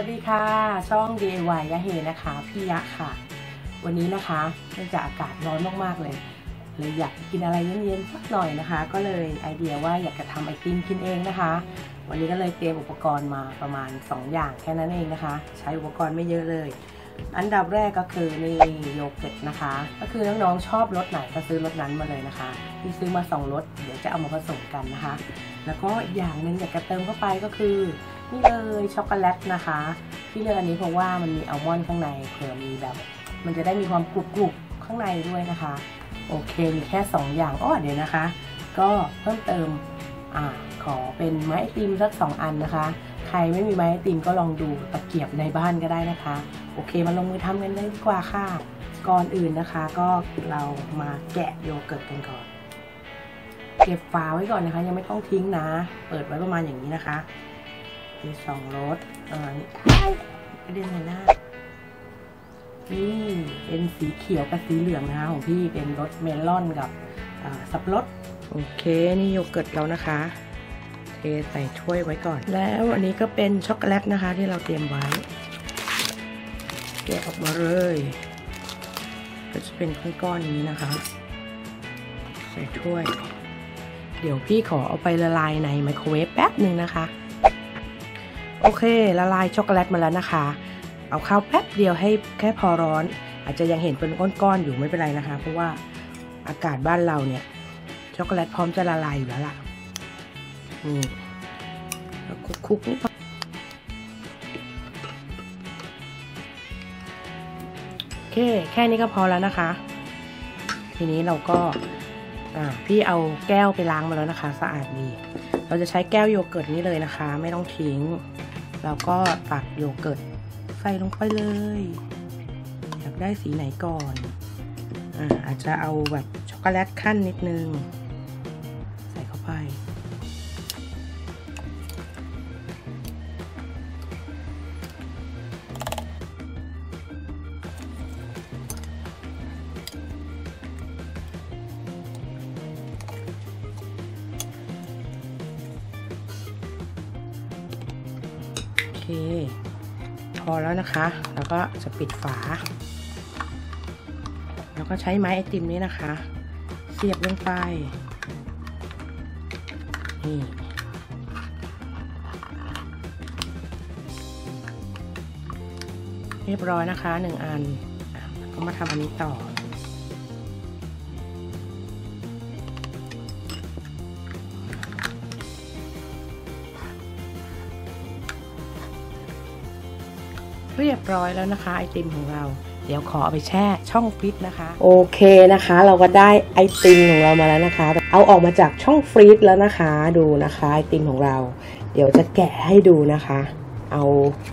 ัสดีค่ะ ช่อง DIY ยะเฮนะคะพี่ยะค่ะ วันนี้นะคะเนื่องจากอากาศร้อนมากๆเลยเลยอยากกินอะไรเย็นๆสักหน่อยนะคะ ก็เลยไอเดียว่าอยากจะทำไอติมกินเองนะคะ วันนี้ก็เลยเตรียมอุปกรณ์มาประมาณ 2 อย่างแค่นั้นเองนะคะ ใช้อุปกรณ์ไม่เยอะเลย อันดับแรกก็คือนี่โยเกิร์ตนะคะ ก็คือน้องๆชอบรสไหนก็ซื้อรสนั้นมาเลยนะคะที่ซื้อมา2รสเดี๋ยวจะเอามาผสมกันนะคะ แล้วก็อีกอย่างหนึ่งอยากจะเติมเข้าไปก็คือ นี่เลยช็อกโกแลตนะคะ ที่เลือกอันนี้เพราะว่ามันมีอัลมอนด์ข้างในเผื่อมีแบบ มันจะได้มีความกรุบกรุบๆข้างในด้วยนะคะ โอเคมีแค่ 2 อย่างอ้อเดี๋ยวนะคะ ก็เพิ่มเติมอ่าขอเป็นไม้ไอติมสัก 2 อันนะคะ ใครไม่มีไม้ไอติมก็ลองดูตะเกียบในบ้านก็ได้นะคะ โอเคมาลงมือทำกันเลยดีกว่าค่ะ ก่อนอื่นนะคะ ก็เรามาแกะโยเกิร์ตกันก่อน เก็บฝาไว้ก่อนนะคะ ยังไม่ต้องทิ้งนะ เปิดไว้ประมาณอย่างนี้นะคะ มีสองรสอ่านี่อ้ายกระเด็นหน้านี่เป็นสีเขียวกับสีเหลืองนะคะของพี่เป็นรสเมลอนกับสับปะรดโอเค นี่โยเกิร์ตแล้วนะคะ เทใส่ถ้วยไว้ก่อน แล้วอันนี้ก็เป็นช็อกโกแลตนะคะ ที่เราเตรียมไว้แกะออกมาเลย ก็จะเป็นก้อนๆอย่างนี้นะคะ ใส่ถ้วย เดี๋ยวพี่ขอเอาไปละลายในไมโครเวฟแป๊บหนึ่งนะคะ โอเคละลายช็อกโกแลตมาแล้วนะคะ เอาเข้าแป๊บเดียวให้แค่พอร้อน อาจจะยังเห็นเป็นก้อนๆอยู่ไม่เป็นไรนะคะ เพราะว่าอากาศบ้านเราเนี่ยช็อกโกแลตพร้อมจะละลายอยู่แล้วล่ะนี่แล้วคลุกๆนี่โอเคแค่นี้ก็พอแล้วนะคะ ทีนี้เราก็อ่าพี่เอาแก้วไปล้างมาแล้วนะคะ สะอาดดี เราจะใช้แก้วโยเกิร์ตนี้เลยนะคะ ไม่ต้องทิ้ง แล้วก็ตักโยเกิร์ตใส่ลงไปเลย อยากได้สีไหนก่อนอ่าอาจจะเอาแบบช็อกโกแลตขั้นนิดนึง ใส่เข้าไป พอแล้วนะคะ แล้วก็จะปิดฝา แล้วก็ใช้ไม้ไอติมนี้นะคะ เสียบลงไป นี่เรียบร้อยนะคะหนึ่งอันก็มาทำอันนี้ต่อ เรียบร้อยแล้วนะคะไอติมของเรา เดี๋ยวขอเอาไปแช่ช่องฟรีซนะคะ โอเคนะคะ เราก็ได้ไอติมของเรามาแล้วนะคะ เอาออกมาจากช่องฟรีซแล้วนะคะดูนะคะไอติมของเรา เดี๋ยวจะแกะให้ดูนะคะ เอา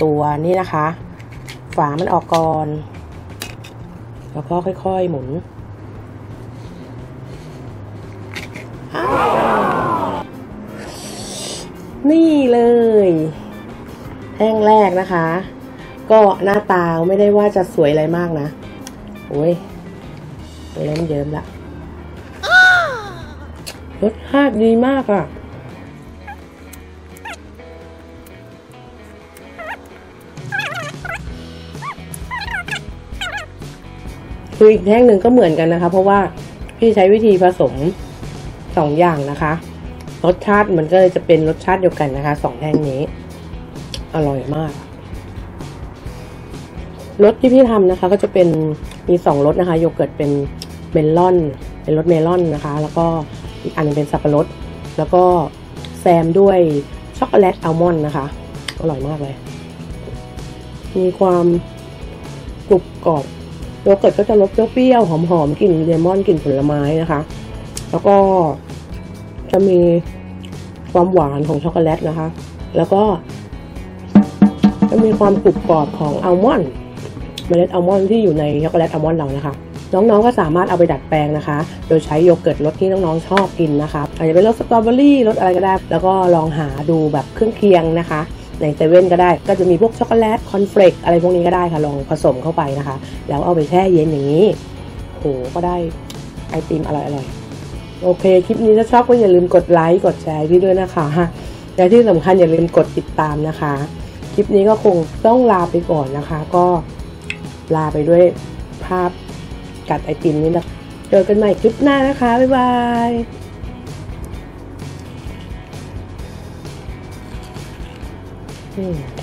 ตัวนี้นะคะ ฝามันออกก่อนแล้วก็ค่อย ๆ หมุนนี่เลย แท่งแรกนะคะ ก็หน้าตาไม่ได้ว่าจะสวยอะไรมากนะ โอ้ยเล่นเยิ้มละรสชาติดีมากอะ่ะ คืออีกแท่งหนึ่งก็เหมือนกันนะคะ เพราะว่าพี่ใช้วิธีผสมสองอย่างนะคะ รสชาติมันก็เลยจะเป็นรสชาติเดียวกันนะคะสองแท่งนี้ อร่อยมาก รสที่พี่ทำนะคะก็จะเป็นมีสองรสนะคะโยเกิร์ตเป็นเมลอน เป็นรสเมลอนนะคะ แล้วก็อีกอันนึงเป็นสับปะรด แล้วก็แซมด้วยช็อกโกแลตอัลมอนด์นะคะ อร่อยมากเลย มีความกรุบกรอบโยเกิร์ตก็จะรสเปรี้ยวๆหอมๆกลิ่นเมลอนกลิ่นผลไม้นะคะ แล้วก็จะมีความหวานของช็อกโกแลตนะคะ แล้วก็จะมีความกรุบกรอบของอัลมอนด์ เมล็ดอัลมอนด์ที่อยู่ในช็อกโกแลตอัลมอนด์เรานะคะ น้องๆก็สามารถเอาไปดัดแปลงนะคะ โดยใช้โยเกิร์ตรสที่น้องๆชอบกินนะคะอาจจะเป็นรสสตรอเบอรี่รสอะไรก็ได้ แล้วก็ลองหาดูแบบเครื่องเคียงนะคะในเซเว่นก็ได้ก็จะมีพวกช็อกโกแลตคอนเฟลกอะไรพวกนี้ก็ได้ค่ะลองผสมเข้าไปนะคะ แล้วเอาไปแช่เย็นอย่างนี้โหก็ได้ไอติมอร่อยๆโอเค คลิปนี้ถ้าชอบก็อย่าลืมกดไลค์กดแชร์พี่ด้วยนะคะและที่สำคัญอย่าลืมกดติดตามนะคะ คลิปนี้ก็คงต้องลาไปก่อนนะคะ ก็ ลาไปด้วยภาพกัดไอติมนี่นะเจอกันใหม่คลิปหน้านะคะ บ๊ายบายอืม